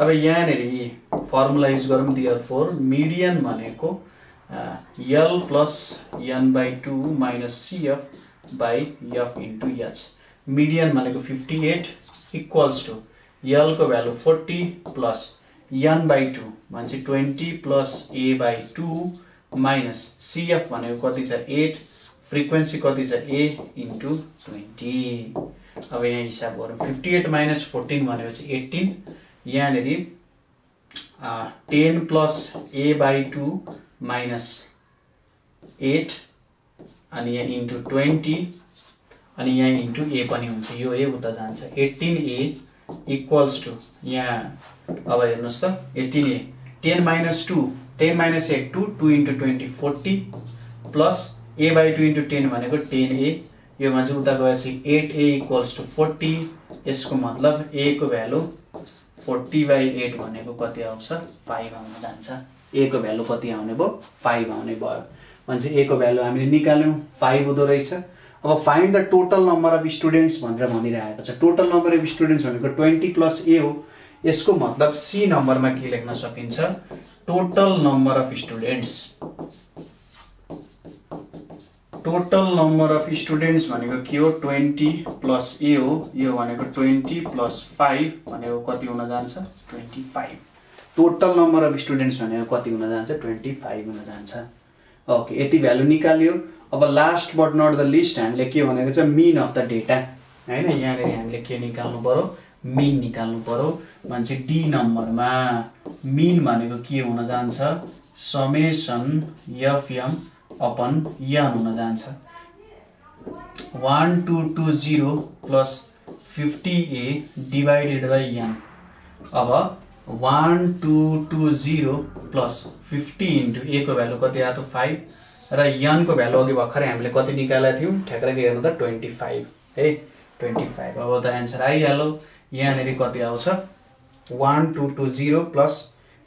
अब यहाँनिर formula use गरौँ दियर फोर मिडियन भनेको L plus N by two minus CF by F into H median भनेको fifty eight equals to यलको value forty plus N by two भनेपछि twenty plus A by two minus CF भनेको कति छ? At frequency कति छ? A into twenty अब यहाँ हिसाब गरौँ। फिफ्टी एट माइनस फोर्टिन भनेपछि एट्टिन यहाँनिर ten plus A by two minus eight अनि यहाँ इन्टु ट्वेन्टी अनि यहाँ इन्टु ए पनि हुन्छ। यो ए उता जान्छ। एट्टिन ए इक्वल्स टु यहाँ अब हेर्नुहोस् त eighteen A. Ten minus two ten minus eight two two into twenty forty plus A by two into ten भनेको टेन ए। यो मान्छे उता गएपछि eight A equals to forty यसको मतलब ए को भ्यालु फोर्टी बाई एट भनेको कति आउँछ? फाइभ आउन जान्छ। ए को भ्यालु कति आउने भयो? फाइभ आउने भयो। भनेपछि ए को भ्यालु हामीले निकाल्यौँ। फाइभ हुँदो रहेछ। अब find the total number of students भनेर भनिरहेको छ। टोटल नम्बर अफ स्टुडेन्ट्स भनेको ट्वेन्टी प्लस ए हो। यसको मतलब सी नम्बरमा के लेख्न सकिन्छ? Total number of students total number of students भनेको के हो? ट्वेन्टी प्लस ए हो। यो भनेको ट्वेन्टी प्लस फाइभ भनेको कति हुन जान्छ? Twenty five total number of students भनेको कति हुन जान्छ? ट्वेन्टी फाइभ हुन जान्छ। ओके यति भ्यालु निकाल्यो। अब last but not the least हामीले के भनेको छ? मिन अफ द डेटा होइन? यहाँनिर हामीले के निकाल्नु पऱ्यो मिन निकाल्नु पऱ्यो भनेपछि डी नम्बरमा मिन भनेको के हुन जान्छ? समेसन एफएम अपन यन हुन जान्छ। One two two zero plus fifty A divided by N अब one two two zero plus fifty into एको भ्यालु कति आएको फाइभ र यनको भ्यालु अघि भर्खरै हामीले कति निकालेका थियौँ? ठ्याक्कै हेर्नु त ट्वेन्टी फाइभ है? ट्वेन्टी फाइभ अब त एन्सर आइहाल्यो। यहाँनिर कति आउँछ? One two two zero plus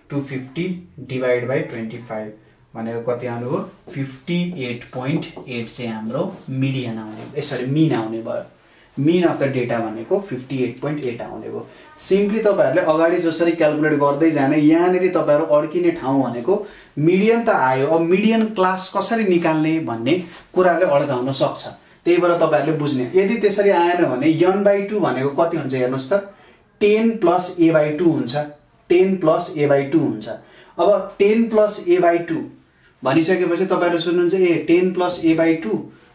two fifty divide by twenty five भनेको कति आउनु भयो? फिफ्टी एट पोइन्ट एट चाहिँ हाम्रो मिडियन आउने सरी मिन आउने भयो। मिन अफ द डेटा भनेको फिफ्टी एट पोइन्ट एट आउने भयो। सिम्पली तपाईँहरूले अगाडि जसरी क्यालकुलेट गर्दै जाने यहाँनिर तपाईँहरू अड्किने ठाउँ भनेको मिडियन त आयो। अब मिडियन क्लास कसरी निकाल्ने भन्ने कुराले अड्काउन सक्छ। त्यही भएर तपाईँहरूले बुझ्ने। यदि त्यसरी आएन भने यन बाई टू भनेको कति हुन्छ हेर्नुहोस् त? Ten plus A by two हुन्छ। Ten plus A by two हुन्छ। अब ten plus A by two भनिसकेपछि तपाईँहरू सुन्नुहुन्छ A ten plus A by two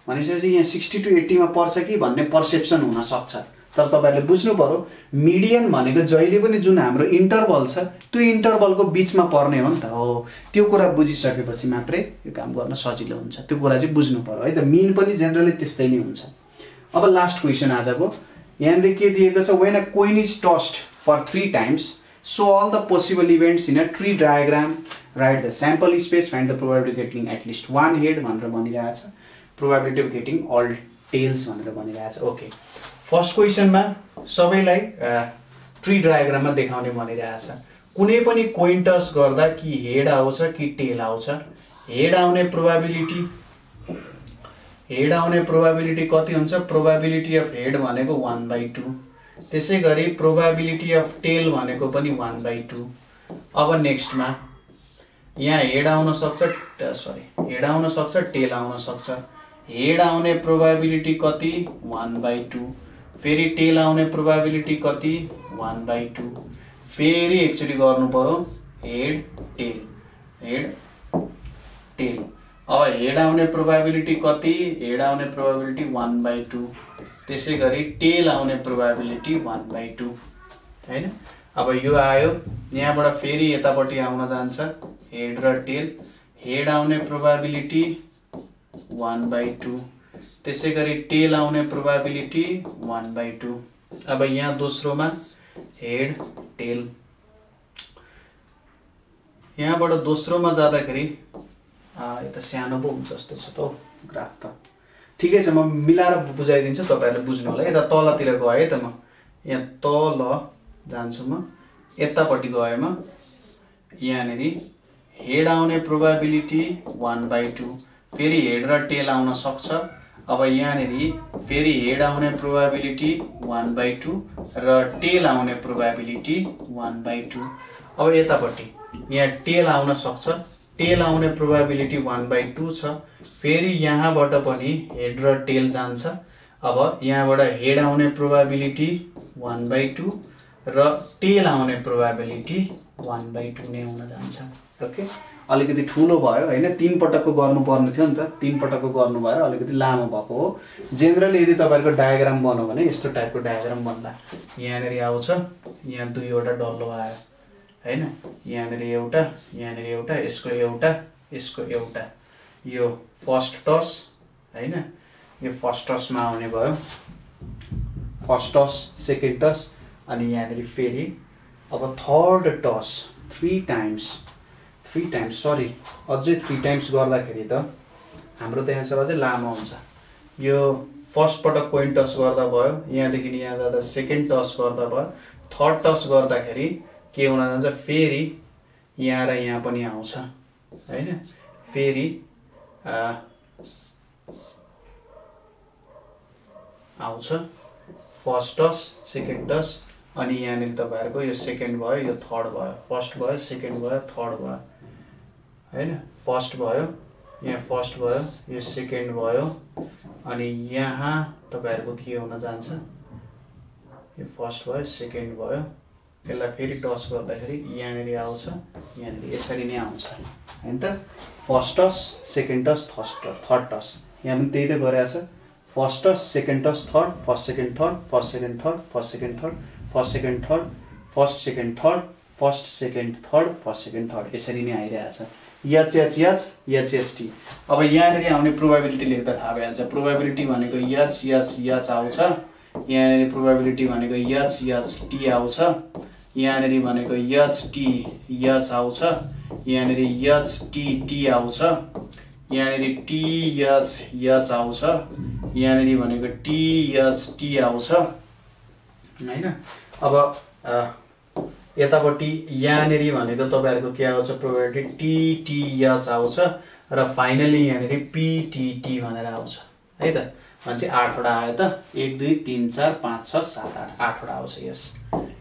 भनेपछि यहाँ सिक्सटी टू एट्टीमा पर्छ कि भन्ने पर्सेप्सन हुनसक्छ तर तपाईँहरूले बुझ्नु पऱ्यो मिडियन भनेको जहिले पनि जुन हाम्रो इन्टरभल छ त्यो इन्टरभलको बिचमा पर्ने हो नि त हो। त्यो कुरा बुझिसकेपछि मात्रै यो काम गर्न सजिलो हुन्छ। त्यो कुरा चाहिँ बुझ्नु पऱ्यो है त मिन पनि जेनरली त्यस्तै नै हुन्छ। अब लास्ट क्वेसन आजको। यहाँनिर के दिएको छ when a coin is tossed for three times so all the possible events in a tree diagram write the sample space find the probability getting at least one head भनेर भनिरहेछ probability of getting all tails भनेर भनिरहेछ okay first क्वेसनमा सबैलाई tree डायग्राममा देखाउने भनिरहेछ। कुनै पनि कोइन्टस गर्दा कि head आउँछ कि टेल आउँछ। हेड आउने प्रोभाबिलिटी हेड आउने प्रोभाबिलिटी कति हुन्छ? प्रोभाबिलिटी अफ हेड भनेको वान बाई टू त्यसै गरी प्रोभाबिलिटी अफ टेल भनेको पनि वान बाई टू अब नेक्स्टमा यहाँ हेड आउन सक्छ सरी हेड आउन सक्छ टेल आउन सक्छ। हेड आउने प्रोभाबिलिटी कति? वान बाई टू फेरि टेल आउने प्रोभाबिलिटी कति? वान बाई टू फेरि एकचोटि गर्नु पऱ्यो हेड टेल हेड टेल अब हेड आउने प्रोभाबिलिटी कति? हेड आउने प्रोभाबिलिटी वान बाई टू त्यसै गरी टेल आउने प्रोभाबिलिटी वान बाई टू होइन? अब यो आयो यहाँबाट फेरि यतापट्टि आउन जान्छ हेड र टेल हेड आउने प्रोभाबिलिटी वान बाई टू त्यसै गरी टेल आउने प्रोभाबिलिटी वान बाई टू अब यहाँ दोस्रोमा हेड टेल यहाँबाट दोस्रोमा जाँदाखेरि यो त सानो पो हुन्छ जस्तो छ त हौ ग्राफ त। ठिकै छ म मिलाएर बुझाइदिन्छु तपाईँहरूले बुझ्नु होला। यता तलतिर गएँ है त म। यहाँ तल जान्छु म। यतापट्टि गएमा यहाँनिर हेड आउने प्रोभाबिलिटी वान बाई टू फेरि हेड र टेल आउन सक्छ। अब यहाँनिर फेरि हेड आउने प्रोभाबिलिटी वान बाई टू र टेल आउने प्रोभाबिलिटी वान बाई टू अब यतापट्टि। यहाँ टेल आउन सक्छ। टेल आउने प्रोभाबिलिटी वान बाई टू छ। फेरि यहाँबाट पनि हेड र टेल जान्छ। अब यहाँबाट हेड आउने प्रोभाबिलिटी वान बाई टू र टेल आउने प्रोभाबिलिटी वान बाई टू नै हुन जान्छ। ओके? अलिकति ठुलो भयो होइन? तिन पटकको गर्नुपर्ने थियो नि त। तिन पटकको गर्नु भएर अलिकति लामो भएको हो। जेनरली यदि तपाईँहरूको डायग्राम बनायो भने यस्तो टाइपको डायग्राम बन्दा यहाँनिर आउँछ। यहाँ दुईवटा डल्लो आयो। होइन यहाँनिर एउटा यहाँनिर एउटा यसको एउटा यसको एउटा। यो फर्स्ट टस होइन यो फर्स्ट टसमा आउने भयो। फर्स्ट टस सेकेन्ड टस अनि यहाँनिर फेरि अब third toss three times three times sorry अझै थ्री टाइम्स गर्दाखेरि त हाम्रो त एन्सर अझै लामो हुन्छ। यो फर्स्ट पटक कोइन टस गर्दा भयो यहाँदेखि यहाँ जाँदा सेकेन्ड टस गर्दा भयो। थर्ड टस गर्दाखेरि के हुन जान्छ फेरि यहाँ र यहाँ पनि आउँछ होइन? फेरि आउँछ फर्स्ट टस सेकेन्ड टस अनि यहाँनिर तपाईँहरूको यो सेकेन्ड भयो यो थर्ड भयो। फर्स्ट भयो सेकेन्ड भयो थर्ड भयो होइन? फर्स्ट भयो यहाँ फर्स्ट भयो यो सेकेन्ड भयो अनि यहाँ तपाईँहरूको के हुन जान्छ? यो फर्स्ट भयो सेकेन्ड भयो यसलाई फेरि टस गर्दाखेरि यहाँनिर आउँछ यहाँनिर यसरी नै आउँछ। होइन त? First toss second toss third third toss यहाँ पनि त्यही त गरेको छ first toss second toss third first second third first second third first second third first second third first second third first second third first second third यसरी नै आइरहेको छ एचएचएच एचएसटी अब यहाँनिर आउने प्रोभाबिलिटी लेख्दा थाहा भइहाल्छ। प्रोभाबिलिटी भनेको यच यच यच आउँछ। यहाँनिर प्रोभाबिलिटी भनेको यच यच टी आउँछ। यहाँनिर भनेको यच टी यच आउँछ। यहाँनिर टी आउँछ। यहाँनिर टी यच आउँछ। यहाँनिर भनेको टी यच टी आउँछ। होइन? अब यतापट्टि यहाँनिर भनेको तपाईँहरूको के आउँछ? प्रोभाबिलिटी टिटिएच आउँछ। र फाइनली यहाँनिर पिटिटी भनेर आउँछ। है त? भनेपछि आठवटा आयो त। एक दुई तिन चार पाँच छ सात आठ। आठवटा आउँछ यस।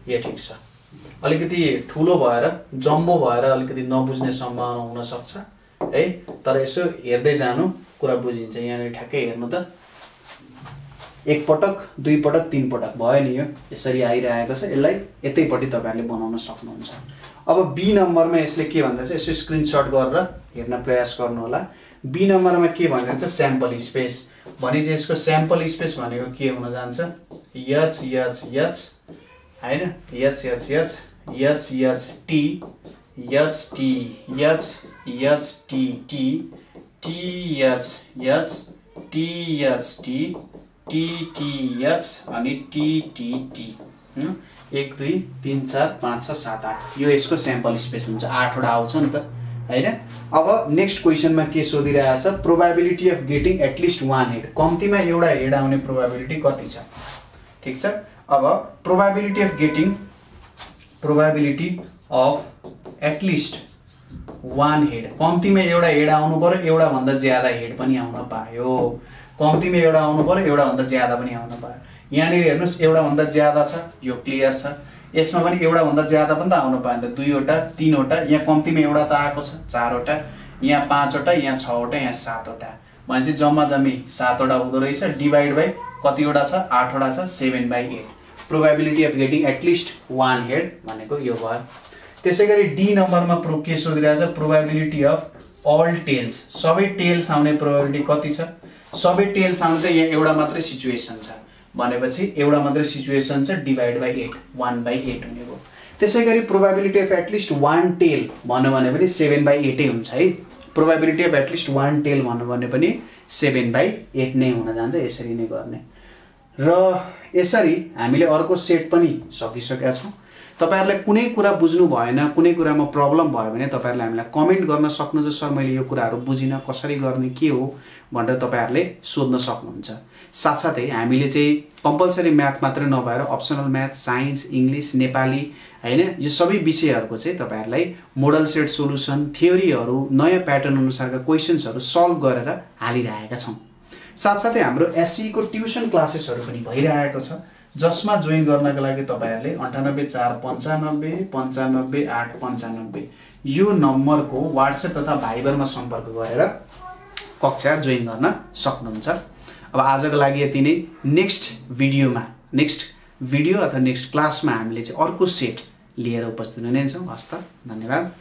यो ठिक छ। अलिकति ठुलो भएर जम्बो भएर अलिकति नबुझ्ने सम्भावना हुनसक्छ। है तर यसो हेर्दै जानु कुरा बुझिन्छ। यहाँनिर ठ्याक्कै हेर्नु त। एक पटक दुई पटक तिन पटक भयो नि यो। यसरी आइरहेको छ। यसलाई यतैपट्टि तपाईँहरूले बनाउन सक्नुहुन्छ। अब बी नम्बरमा यसले के भन्दा चाहिँ यसो स्क्रिनसट गरेर हेर्न प्रयास गर्नु होला बी नम्बरमा के भनेर चाहिँ स्याम्पल स्पेस भने चाहिँ यसको स्याम्पल स्पेस भनेको के हुन जान्छ? यच यच यच होइन H H H H H T H T H H T T T H H T T T T H अनि टिटिटी एक दुई तिन चार पाँच छ सात आठ। यो यसको स्याम्पल स्पेस हुन्छ। आठवटा आउँछ नि त। होइन? अब नेक्स्ट क्वेसनमा के सोधिरहेको छ probability of getting at least one head कम्तीमा एउटा हेड आउने प्रोभाबिलिटी कति छ? ठिक छ? अब probability of getting probability of at least one head कम्तीमा एउटा हेड आउनु पऱ्यो एउटाभन्दा ज्यादा हेड पनि आउन पायो। कम्तीमा एउटा आउनु पऱ्यो एउटाभन्दा ज्यादा पनि आउनु पायो। यहाँनिर हेर्नुहोस् एउटाभन्दा ज्यादा छ यो क्लियर छ। यसमा पनि एउटाभन्दा ज्यादा पनि त आउनु पायो नि त। दुईवटा तिनवटा यहाँ कम्तीमा एउटा त आएको छ चारवटा। यहाँ पाँचवटा यहाँ छवटा यहाँ सातवटा। भनेपछि जम्मा जम्मी सातवटा हुँदो रहेछ डिभाइड बाई कतिवटा छ? आठवटा छ। Seven by eight probability of getting at least one head भनेको यो भयो। त्यसै गरी डी नम्बरमा प्रो के सोधिरहेको छ प्रोभाबिलिटी अफ अल टेल्स सबै टेल्स आउने प्रोभाबिलिटी कति छ? सबै टेल्स आउनु चाहिँ यहाँ एउटा मात्रै सिचुएसन छ। भनेपछि एउटा मात्रै सिचुएसन छ divide by eight one by eight हुने भयो। त्यसै गरी probability of at least one tail भन्यो भने पनि सेभेन बाई एटै हुन्छ है। Probability of at least one tail भन्नु भने पनि सेभेन बाई एट नै हुन जान्छ यसरी नै गर्ने। र यसरी हामीले अर्को सेट पनि सकिसकेका छौँ। तपाईँहरूलाई कुनै कुरा बुझ्नु भएन कुनै कुरामा प्रब्लम भयो भने तपाईँहरूले हामीलाई कमेन्ट गर्न सक्नुहुन्छ सर मैले यो कुराहरू बुझिनँ कसरी गर्ने के हो? भनेर तपाईँहरूले सोध्न सक्नुहुन्छ। साथसाथै हामीले चाहिँ कम्पलसरी म्याथ मात्रै नभएर optional math science English Nepali होइन यो सबै विषयहरूको चाहिँ तपाईँहरूलाई मोडल सेट सोल्युसन थ्योरीहरू नयाँ प्याटर्न अनुसारका क्वेसन्सहरू सल्भ गरेर हालिरहेका छौँ। साथसाथै हाम्रो एससीको ट्युसन क्लासेसहरू पनि भइरहेको छ। जसमा जोइन गर्नका लागि तपाईँहरूले अन्ठानब्बे चार पन्चानब्बे पन्चानब्बे आठ पन्चानब्बे यो नम्बरको वाट्सएप तथा भाइबरमा सम्पर्क गरेर कक्षा जोइन गर्न सक्नुहुन्छ। अब आजको लागि यति नै। नेक्स्ट भिडियोमा नेक्स्ट भिडियो अथवा नेक्स्ट क्लासमा हामीले चाहिँ अर्को सेट लिएर उपस्थित हुनेछौँ। हस्त धन्यवाद।